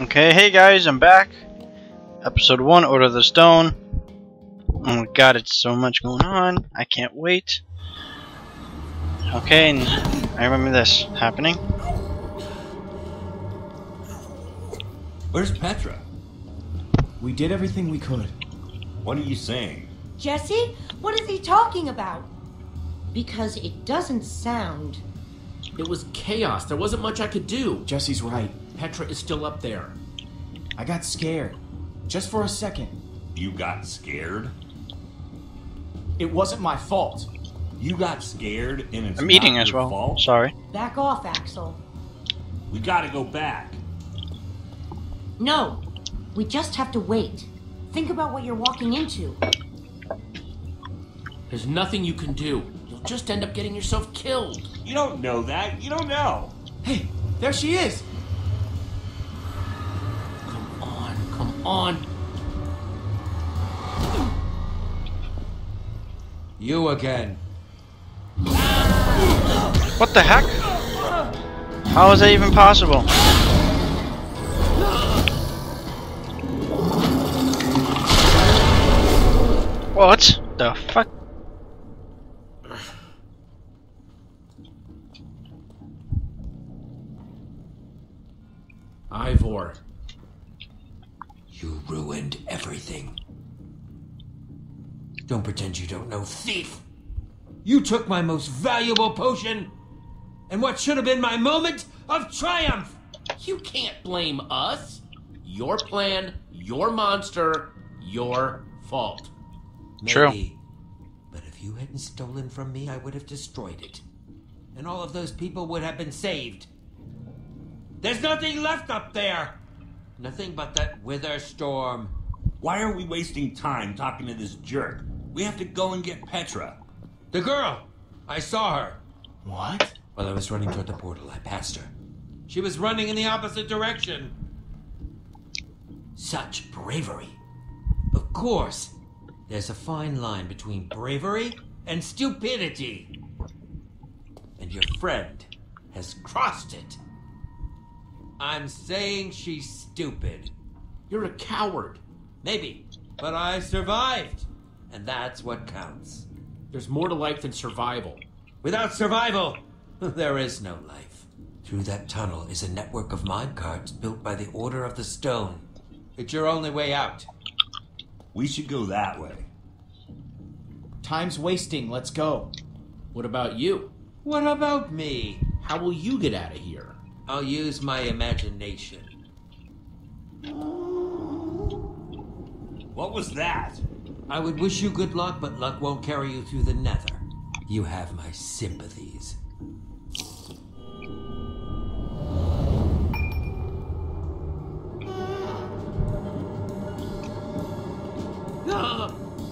Okay, hey guys, I'm back. Episode 1, Order of the Stone. Oh my god, it's so much going on. I can't wait. Okay, and I remember this happening. Where's Petra? We did everything we could. What are you saying? Jesse, what is he talking about? Because it doesn't sound. It was chaos. There wasn't much I could do. Jesse's right. Petra is still up there. I got scared. Just for a second. You got scared? It wasn't my fault. You got scared and it's I'm not eating your as well. fault? Sorry. Back off, Axel. We gotta go back. No, we just have to wait. Think about what you're walking into. There's nothing you can do. You'll just end up getting yourself killed. You don't know that. You don't know. Hey, there she is. On. You again. What the heck? How is that even possible? What the fuck? Ivor. You ruined everything. Don't pretend you don't know, thief! You took my most valuable potion! And what should have been my moment of triumph! You can't blame us. Your plan, your monster, your fault. True. But if you hadn't stolen from me, I would have destroyed it. And all of those people would have been saved. There's nothing left up there! Nothing but that wither storm. Why are we wasting time talking to this jerk? We have to go and get Petra. The girl! I saw her. What? While I was running toward the portal, I passed her. She was running in the opposite direction. Such bravery. Of course, there's a fine line between bravery and stupidity. And your friend has crossed it. I'm saying she's stupid. You're a coward. Maybe, but I survived. And that's what counts. There's more to life than survival. Without survival, there is no life. Through that tunnel is a network of mine carts built by the Order of the Stone. It's your only way out. We should go that way. Time's wasting. Let's go. What about you? What about me? How will you get out of here? I'll use my imagination. What was that? I would wish you good luck, but luck won't carry you through the nether. You have my sympathies.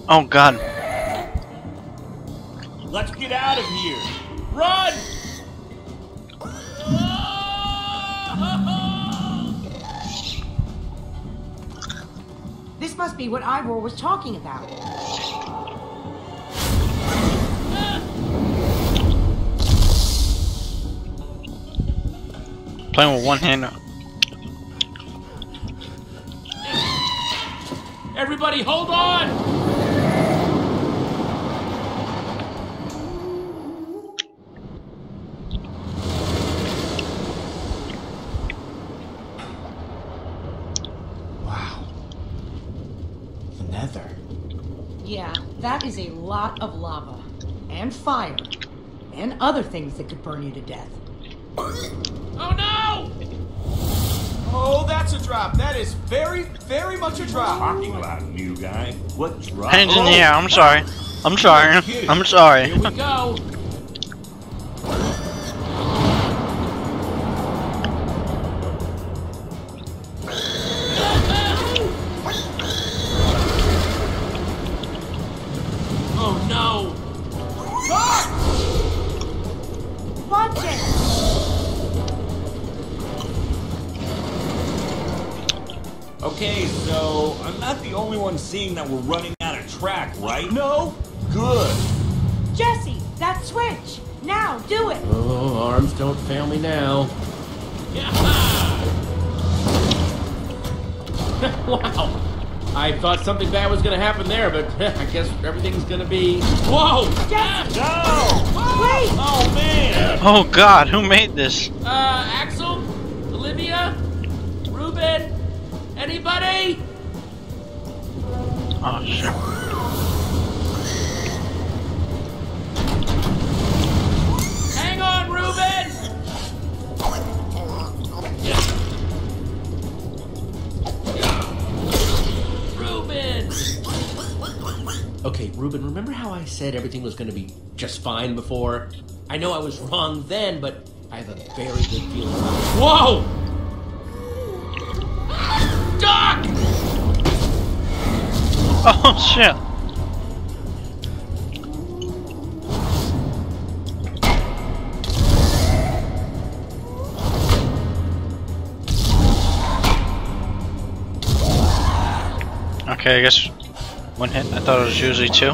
Oh god. Let's get out of here. Run! This must be what Ivor was talking about. Playing with one hand. Everybody, hold on! Wow. The nether. Yeah, that is a lot of lava. And fire. And other things that could burn you to death. Oh no! Oh, that's a drop. That is very, very much a drop. Talking about new guy. What drop? Hands in the Oh, air. I'm sorry. I'm sorry. I'm sorry. Here we go. That we're running out of track, right? No? Good. Jesse, that switch! Now, do it! Oh, arms don't fail me now. Yeah! wow. I thought something bad was gonna happen there, but I guess everything's gonna be. Whoa! No! Wait! Oh man! Oh god, who made this? Uh, Axel? Olivia? Reuben? Anybody? Oh shit. Hang on, Reuben! Reuben! Okay, Reuben, remember how I said everything was gonna be just fine before? I know I was wrong then, but I have a very good feeling. Whoa! Oh shit. Okay, I guess one hit. I thought it was usually two.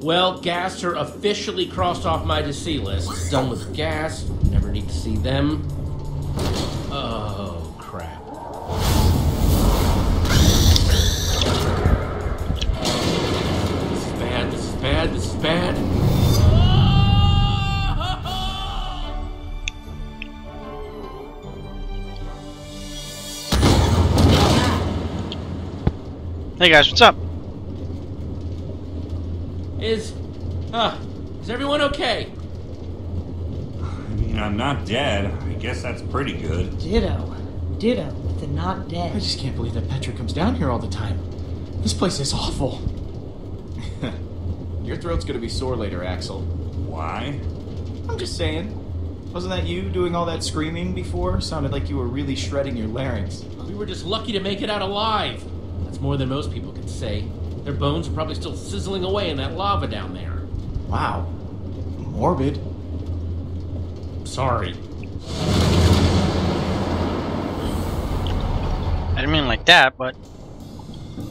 Well, Ghasts officially crossed off my to see list. Done with gas. Never need to see them. Hey guys, what's up? Is. Uh, is everyone okay? I mean, I'm not dead. I guess that's pretty good. Ditto. Ditto with the not dead. I just can't believe that Petra comes down here all the time. This place is awful. Your throat's gonna be sore later, Axel. Why? I'm just saying. Wasn't that you doing all that screaming before? Sounded like you were really shredding your larynx. We were just lucky to make it out alive. That's more than most people can say. Their bones are probably still sizzling away in that lava down there. Wow. Morbid. Sorry. I didn't mean like that, but.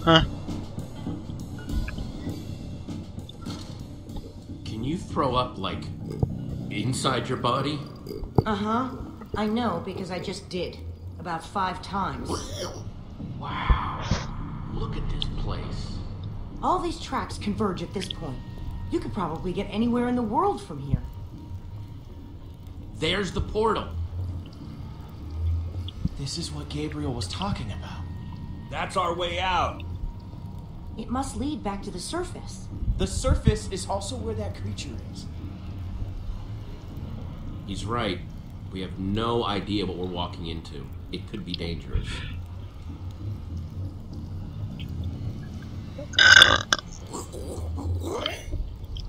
Huh. Can you throw up, like, inside your body? Uh huh. I know because I just did. About five times. Wow. Look at this place. All these tracks converge at this point. You could probably get anywhere in the world from here. There's the portal. This is what Gabriel was talking about. That's our way out. It must lead back to the surface. The surface is also where that creature is. He's right. We have no idea what we're walking into. It could be dangerous.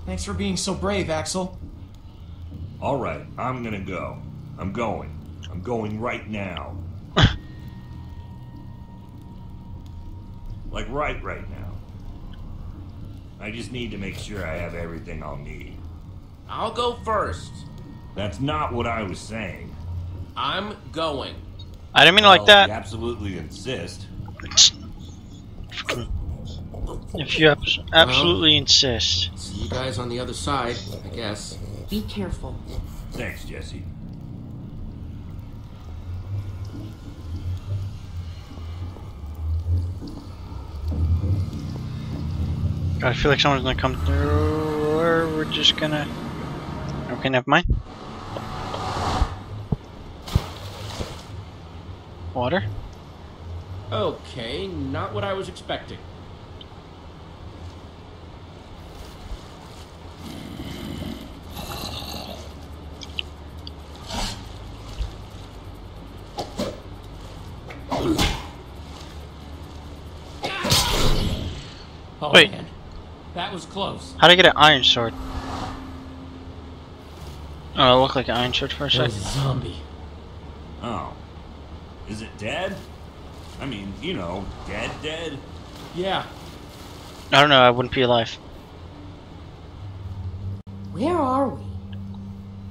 Thanks for being so brave, Axel. All right, I'm gonna go. I'm going. I'm going right now. like right right now. I just need to make sure I have everything I'll need. I'll go first. That's not what I was saying. I'm going. I didn't mean it like that. You absolutely insist. If you abs- absolutely insist. See you guys on the other side, I guess. Be careful. Thanks, Jesse. I feel like someone's gonna come through, or we're just gonna. Okay, never mind. Water. Okay, not what I was expecting. Oh, Wait. man. That was close. How'd I get an iron sword? Oh, it looked like an iron sword for a second. a zombie. Oh. Is it dead? I mean, you know, dead, dead? Yeah. I don't know, I wouldn't be alive. Where are we?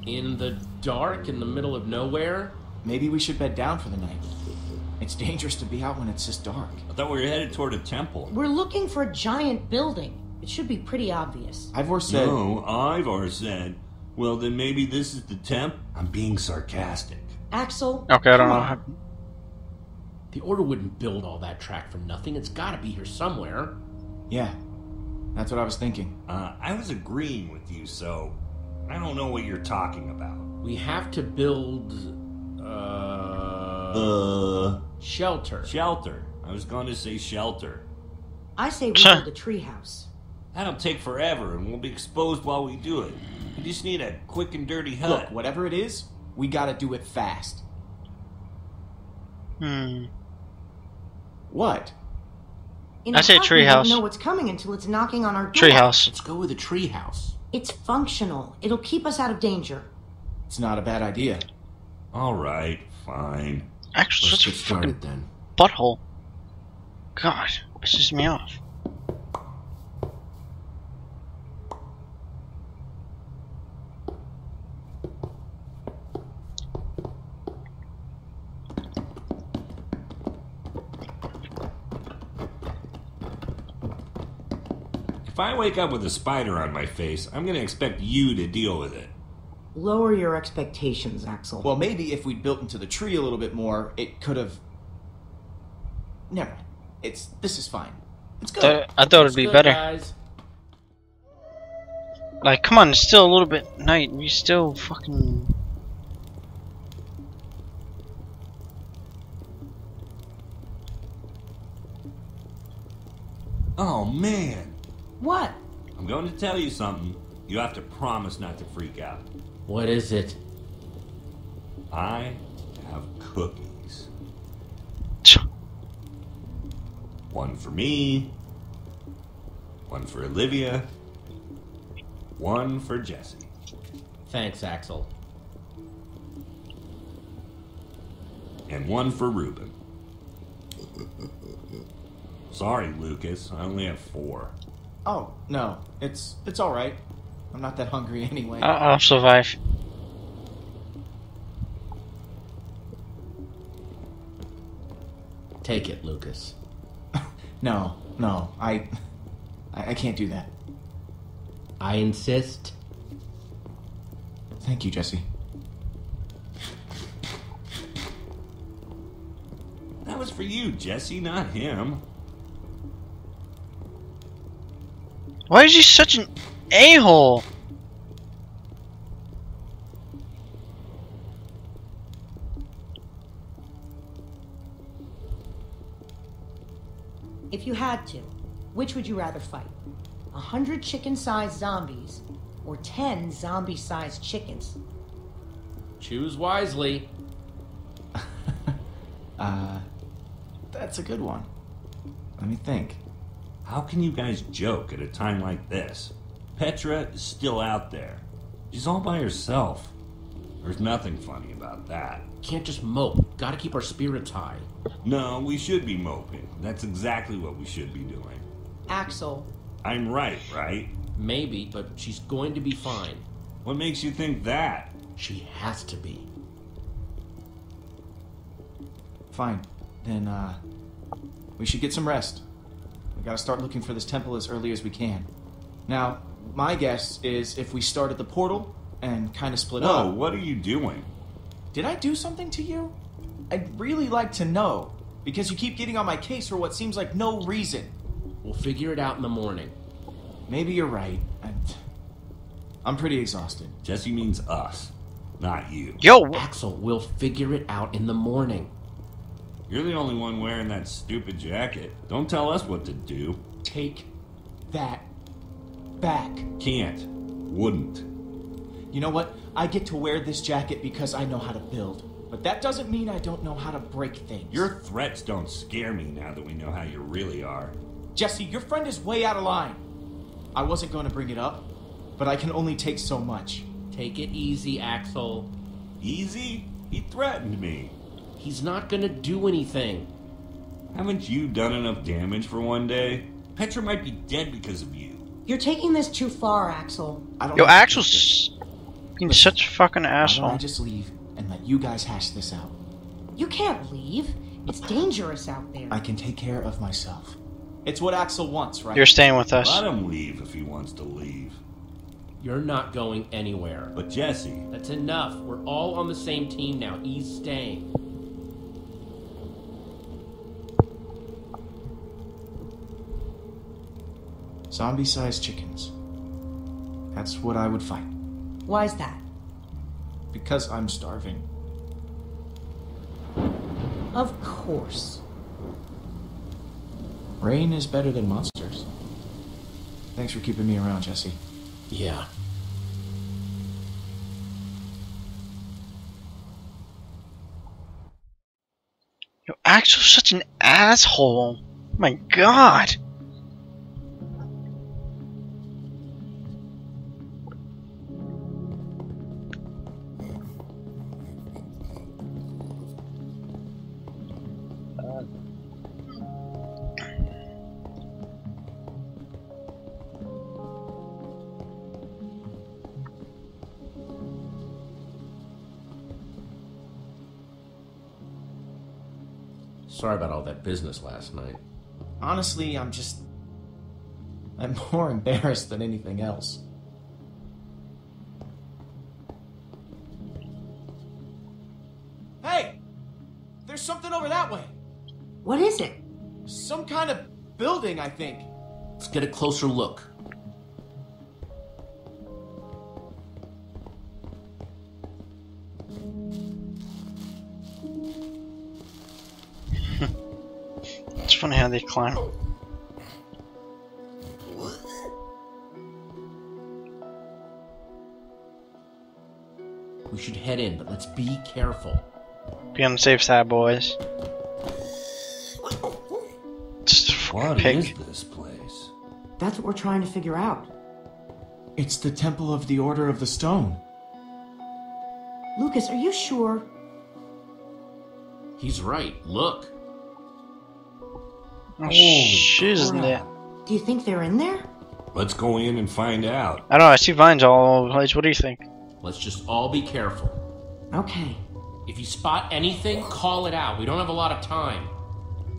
In the dark, in the middle of nowhere. Maybe we should bed down for the night. It's dangerous to be out when it's this dark. I thought we were headed toward a temple. We're looking for a giant building. It should be pretty obvious. Ivor said, No, Ivar said, well, then maybe this is the temp. I'm being sarcastic. Axel, Okay, I don't know. on. how- The Order wouldn't build all that track for nothing. It's gotta be here somewhere. Yeah, that's what I was thinking. Uh, I was agreeing with you, so I don't know what you're talking about. We have to build. Uh. Uh, Shelter. shelter. I was going to say shelter. I say we build a treehouse. That'll take forever, and we'll be exposed while we do it. We just need a quick and dirty hut. Look, whatever it is, we gotta do it fast. Hmm. What? In I a say hut, we treehouse. won't know what's coming until it's knocking on our door. Treehouse. Let's go with a treehouse. It's functional. It'll keep us out of danger. It's not a bad idea. All right, fine. Actually, Let's such a get started then. butthole. God, pisses me off. If I wake up with a spider on my face, I'm gonna expect you to deal with it. Lower your expectations, Axel. Well, maybe if we'd built into the tree a little bit more, it could have. Never. mind. It's this is fine. It's good. Th- I thought it'd be Good, better. Guys. Like, come on, it's still a little bit night. We still fucking. Oh man, what? I'm going to tell you something. You have to promise not to freak out. What is it? I have cookies. One for me, one for Olivia, one for Jesse. Thanks, Axel. and one for Reuben. Sorry, Lukas. I only have four. Oh no, it's it's all right. I'm not that hungry anyway. I'll, I'll survive. Take it, Lukas. no, no, I, I, I can't do that. I insist. Thank you, Jesse. That was for you, Jesse, not him. Why is he such an a-hole? If you had to, which would you rather fight? A hundred chicken-sized zombies or ten zombie-sized chickens? Choose wisely. Uh, that's a good one. Let me think. How can you guys joke at a time like this? Petra is still out there. She's all by herself. There's nothing funny about that. Can't just mope. Gotta keep our spirits high. No, we should be moping. That's exactly what we should be doing. Axel, I'm right, right? Maybe, but she's going to be fine. What makes you think that? She has to be. Fine. Then, uh, we should get some rest. We gotta start looking for this temple as early as we can. Now, my guess is if we start at the portal and kind of split Whoa, up. what are you doing? Did I do something to you? I'd really like to know, because you keep getting on my case for what seems like no reason. We'll figure it out in the morning. Maybe you're right. I, I'm pretty exhausted. Jesse means us, not you. Yo, Axel, we'll figure it out in the morning. You're the only one wearing that stupid jacket. Don't tell us what to do. Take that back. Can't. Wouldn't. You know what? I get to wear this jacket because I know how to build. But that doesn't mean I don't know how to break things. Your threats don't scare me now that we know how you really are. Jesse, your friend is way out of line. I wasn't going to bring it up, but I can only take so much. Take it easy, Axel. Easy? He threatened me. He's not gonna do anything. Haven't you done enough damage for one day? Petra might be dead because of you. you're taking this too far, Axel. I don't yo, know if Axel's this- being such a fucking asshole. I asshole. just leave and let you guys hash this out? You can't leave. It's dangerous out there. I can take care of myself. It's what Axel wants, right? You're staying with us. Let him leave if he wants to leave. You're not going anywhere. But Jesse, That's enough. We're all on the same team now. He's staying. Zombie sized chickens. That's what I would fight. Why's that? Because I'm starving. Of course. Rain is better than monsters. Thanks for keeping me around, Jesse. Yeah. Yo, Axel's such an asshole. My god. Sorry about all that business last night. Honestly, I'm just. I'm more embarrassed than anything else. Hey! There's something over that way! What is it? Some kind of building, I think. Let's get a closer look. Funny how they climb. We should head in, but let's be careful. Be on the safe side, boys. Just What pig. is this place? That's what we're trying to figure out. It's the Temple of the Order of the Stone. Lukas, are you sure? He's right. Look. Oh, shit, isn't? Do you think they're in there? Let's go in and find out. I don't know. I see vines all over the place. What do you think? Let's just all be careful. Okay. If you spot anything, call it out. We don't have a lot of time.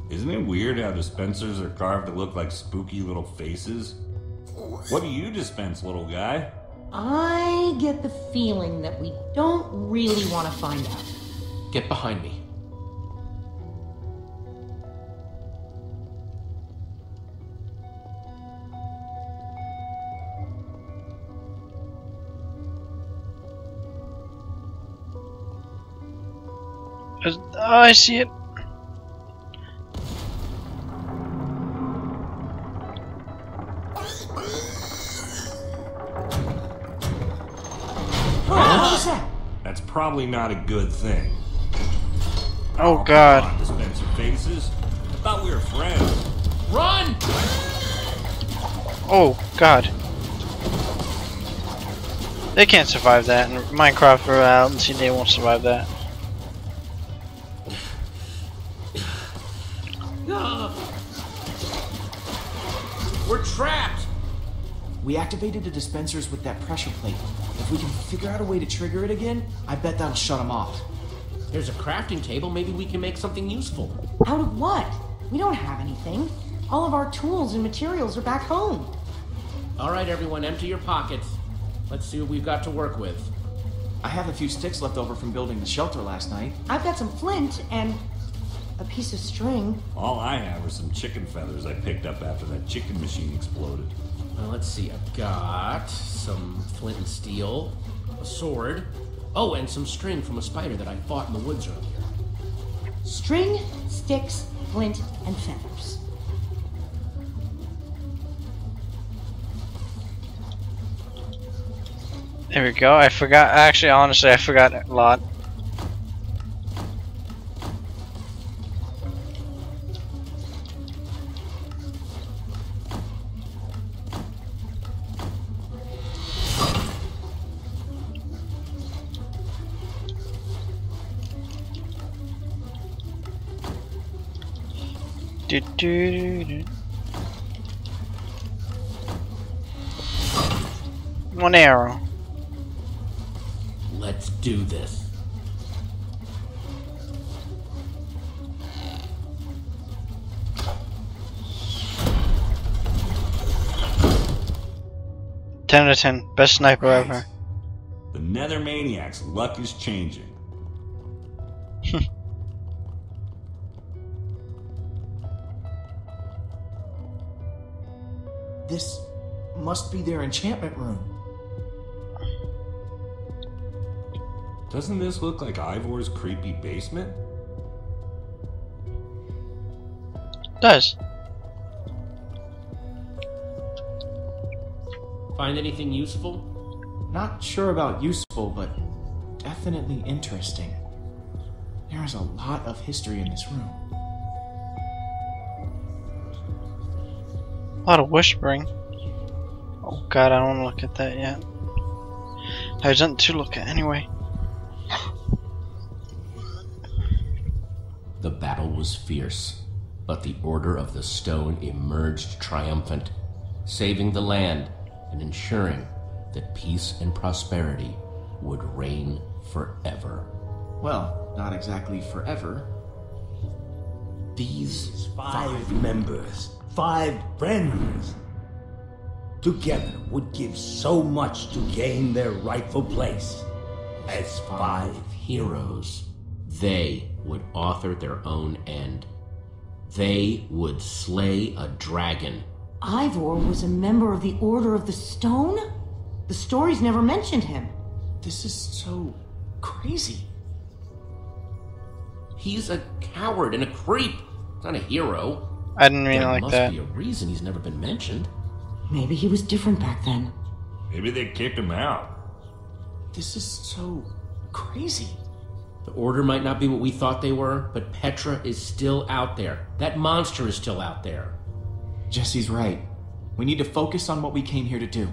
Isn't it weird how dispensers are carved to look like spooky little faces? What do you dispense, little guy? I get the feeling that we don't really want to find out. Get behind me. Oh, I see it. What was that? That's probably not a good thing. Oh Come god. on, dispenser faces. I thought we were friends. Run! Oh god. They can't survive that, and Minecraft or uh, LCD they won't survive that. We're trapped! We activated the dispensers with that pressure plate. If we can figure out a way to trigger it again, I bet that'll shut them off. There's a crafting table. Maybe we can make something useful. Out of what? We don't have anything. All of our tools and materials are back home. All right, everyone, empty your pockets. Let's see what we've got to work with. I have a few sticks left over from building the shelter last night. I've got some flint and a piece of string. All I have are some chicken feathers I picked up after that chicken machine exploded. Well, let's see. I've got some flint and steel, a sword. Oh, and some string from a spider that I fought in the woods earlier. String, sticks, flint, and feathers. There we go. I forgot. Actually, honestly, I forgot a lot. Do, do, do. One arrow. Let's do this. Ten out of ten. Best sniper ever. The Nether Maniac's luck is changing. This must be their enchantment room. Doesn't this look like Ivor's creepy basement? Does. Find anything useful? Not sure about useful, but definitely interesting. There is a lot of history in this room. A lot of whispering. Oh god, I don't want to look at that yet. There's nothing to look at anyway. The battle was fierce, but the Order of the Stone emerged triumphant, saving the land and ensuring that peace and prosperity would reign forever. Well, not exactly forever. These Five members, five friends. Together would give so much to gain their rightful place as five heroes, they would author their own end. They would slay a dragon. Ivor was a member of the Order of the Stone? The stories never mentioned him. This is so crazy. He's a coward and a creep, not a hero. I didn't mean it there must be a reason he's never been mentioned. Maybe he was different back then. Maybe they kicked him out. This is so crazy. The Order might not be what we thought they were, but Petra is still out there. That monster is still out there. Jesse's right. We need to focus on what we came here to do.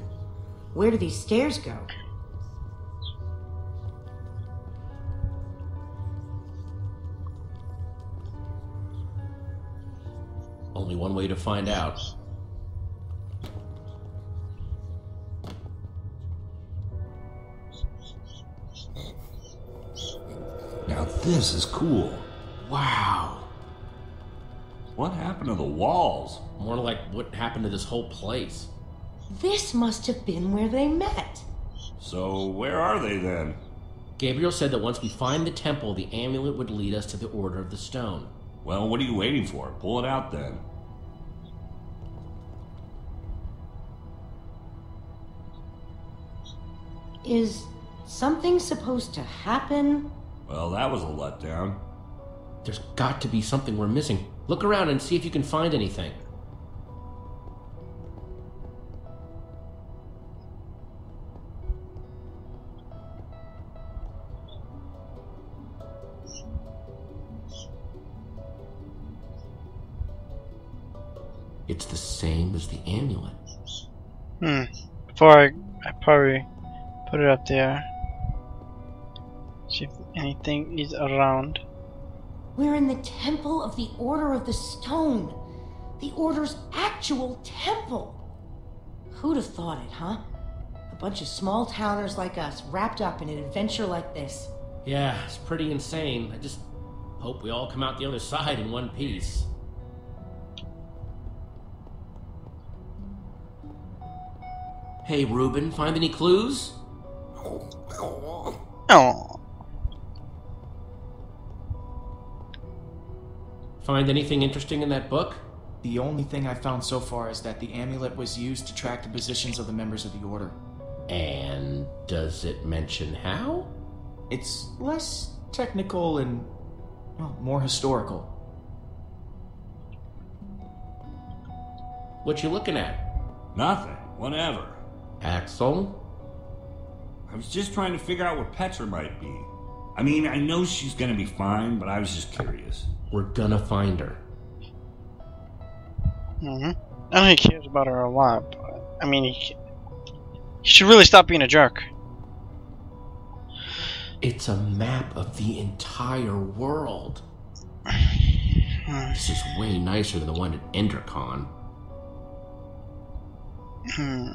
Where do these stairs go? Only one way to find out. Now this is cool. Wow. What happened to the walls? More like what happened to this whole place. This must have been where they met. So where are they then? Gabriel said that once we find the temple, the amulet would lead us to the Order of the Stone. Well, what are you waiting for? Pull it out then. Is something supposed to happen? Well, that was a letdown. There's got to be something we're missing. Look around and see if you can find anything. It's the same as the amulet. Hmm. Before I, I probably put it up there. See if anything is around. We're in the Temple of the Order of the Stone. The Order's actual temple. Who'd have thought it, huh? A bunch of small towners like us wrapped up in an adventure like this. Yeah, it's pretty insane. I just hope we all come out the other side in one piece. Hey, Reuben, find any clues? Oh. Find anything interesting in that book? The only thing I've found so far is that the amulet was used to track the positions of the members of the Order. And does it mention how? It's less technical and, well, more historical. What you looking at? Nothing. Whatever. Axel? I was just trying to figure out where Petra might be. I mean, I know she's gonna be fine, but I was just curious. We're gonna find her. Mm-hmm. I know he cares about her a lot, but I mean, he, he should really stop being a jerk. It's a map of the entire world. This is way nicer than the one at Endercon. Hmm.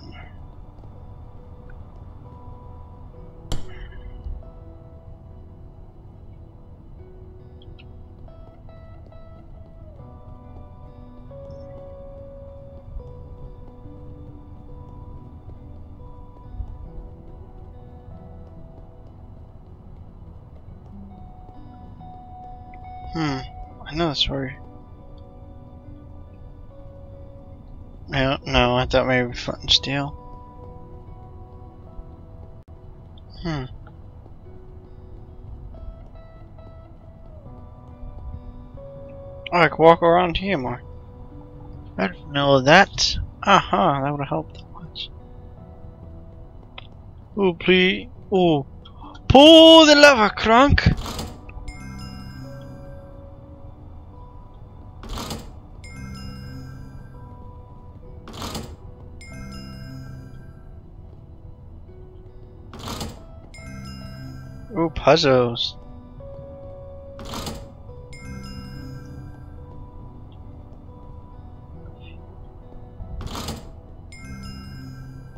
The story. No, no, I thought maybe flint and steel. Hmm. Oh, I can walk around here more. I didn't know that. Aha, that would have helped much. Ooh, please. Ooh. Pull the lever, Crunk! Puzzles.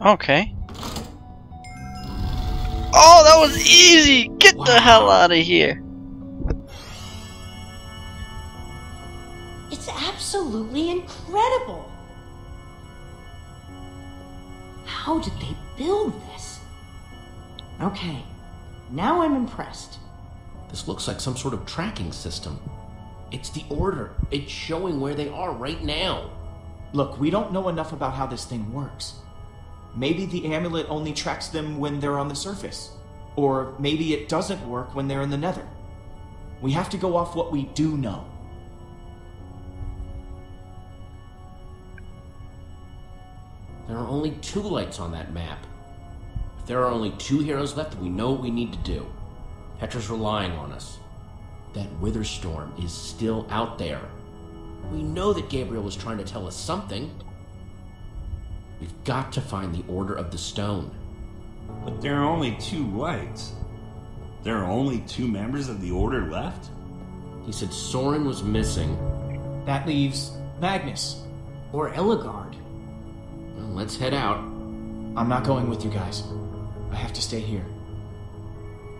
Okay. Oh, that was easy! Get the hell out of here! It's absolutely incredible. How did they build this? Okay, now I'm impressed. This looks like some sort of tracking system. It's the order. It's showing where they are right now. Look, we don't know enough about how this thing works. Maybe the amulet only tracks them when they're on the surface. Or maybe it doesn't work when they're in the nether. We have to go off what we do know. There are only two lights on that map. If there are only two heroes left, we know what we need to do. Petra's relying on us. That Witherstorm is still out there. We know that Gabriel was trying to tell us something. We've got to find the Order of the Stone. But there are only two lights. There are only two members of the Order left? He said Soren was missing. That leaves Magnus. Or Ellegaard. Well, let's head out. I'm not going with you guys. I have to stay here.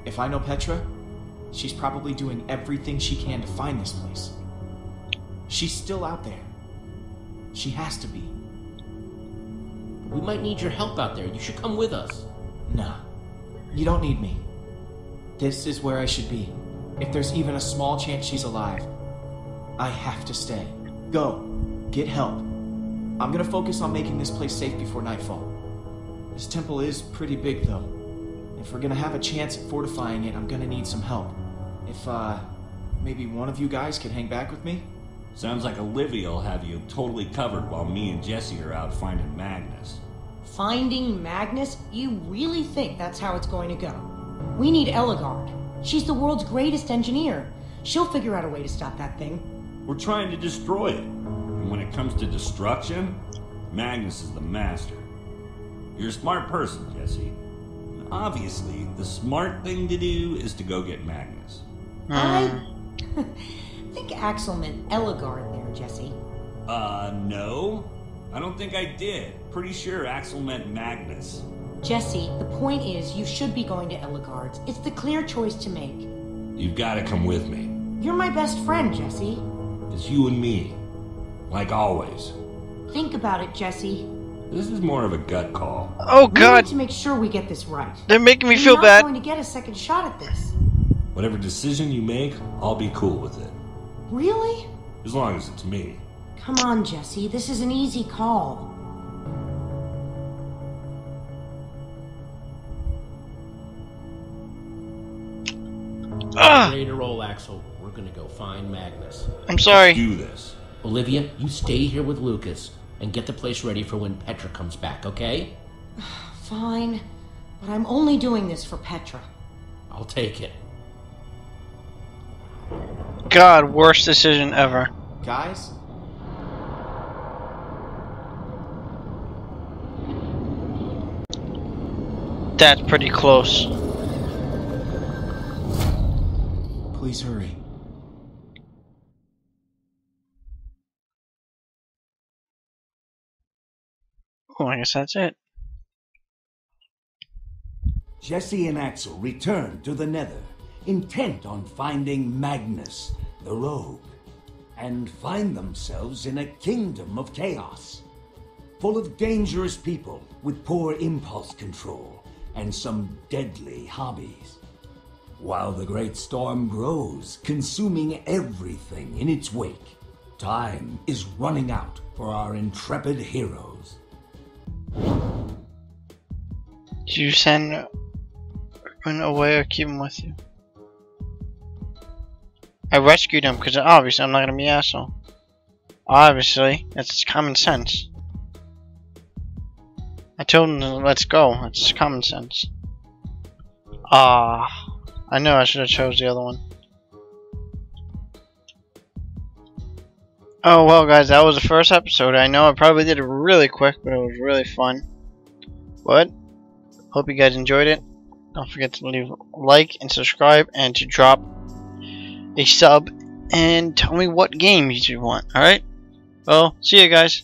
If I know Petra, she's probably doing everything she can to find this place. She's still out there. She has to be. We might need your help out there. You should come with us. Nah. You don't need me. This is where I should be. If there's even a small chance she's alive, I have to stay. Go. Get help. I'm gonna focus on making this place safe before nightfall. This temple is pretty big, though. If we're gonna have a chance at fortifying it, I'm gonna need some help. If, uh, maybe one of you guys could hang back with me? Sounds like Olivia will have you totally covered while me and Jesse are out finding Magnus. Finding Magnus? You really think that's how it's going to go? We need Ellegaard. She's the world's greatest engineer. She'll figure out a way to stop that thing. We're trying to destroy it. And when it comes to destruction, Magnus is the master. You're a smart person, Jesse. And obviously, the smart thing to do is to go get Magnus. I think Axel meant Ellegaard there, Jesse. Uh, no. I don't think I did. Pretty sure Axel meant Magnus. Jesse, the point is, you should be going to Ellegaard's. It's the clear choice to make. You've got to come with me. You're my best friend, Jesse. It's you and me. Like always. Think about it, Jesse. This is more of a gut call. Oh We god, need to make sure we get this right. they're making me You're feel not bad. going to get a second shot at this. Whatever decision you make, I'll be cool with it. Really? As long as it's me. Come on, Jesse. This is an easy call. Ah, Ready to roll, Axel. We're gonna go find Magnus. I'm sorry. Do this. Olivia, you stay here with Lukas and get the place ready for when Petra comes back, okay? Fine. But I'm only doing this for Petra. I'll take it. God, worst decision ever. Guys? That's pretty close. Please hurry. Oh, I guess that's it. Jesse and Axel return to the Nether, intent on finding Magnus, the rogue, and find themselves in a kingdom of chaos, full of dangerous people with poor impulse control and some deadly hobbies. While the great storm grows, consuming everything in its wake, Time is running out for our intrepid heroes. Do you send Reuben away or keep him with you? I rescued him because obviously I'm not gonna be an asshole. Obviously, that's common sense. I told him to let's go. It's common sense. Ah, I know I should have chose the other one. Oh well guys, that was the first episode. I know I probably did it really quick, but it was really fun. But, hope you guys enjoyed it. Don't forget to leave a like and subscribe and to drop a sub and tell me what games you want, alright? Well, see you guys.